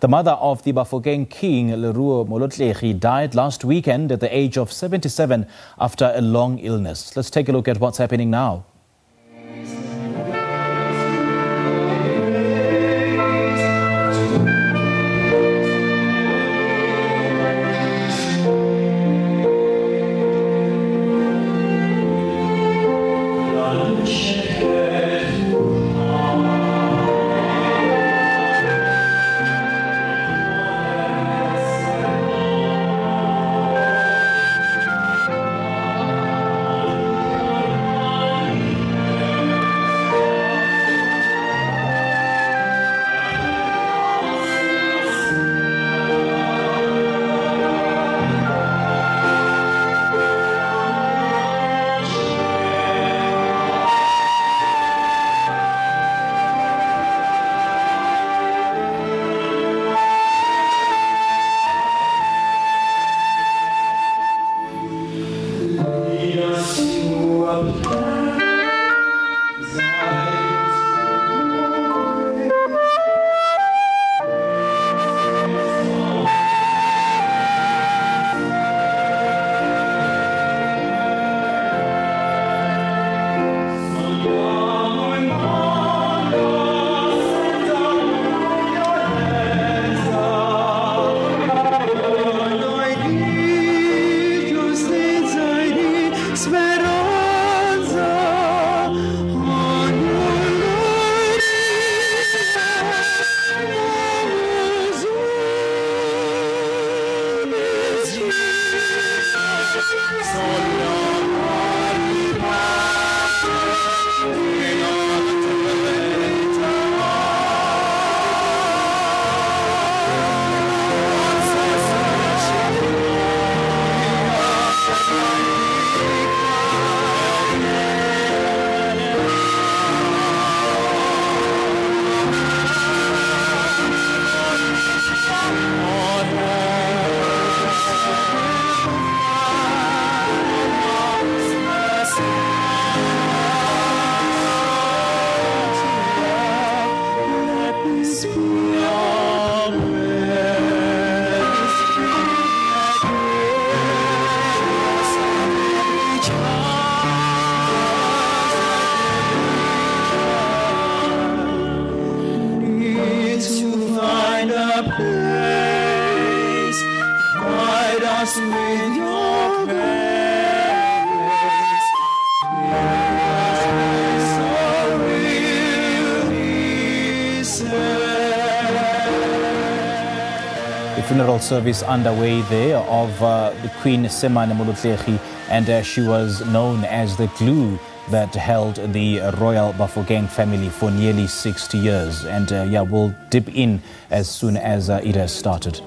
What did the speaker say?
The mother of the Bafokeng king, Leruo Molotlegi, died last weekend at the age of 77 after a long illness. Let's take a look at what's happening now. Place. Funeral service underway there of uh, the Queen Semane Molotlegi, and uh, she was known as the glue that held the royal Bafokeng family for nearly 60 years. And uh, yeah, we'll dip in as soon as uh, it has started.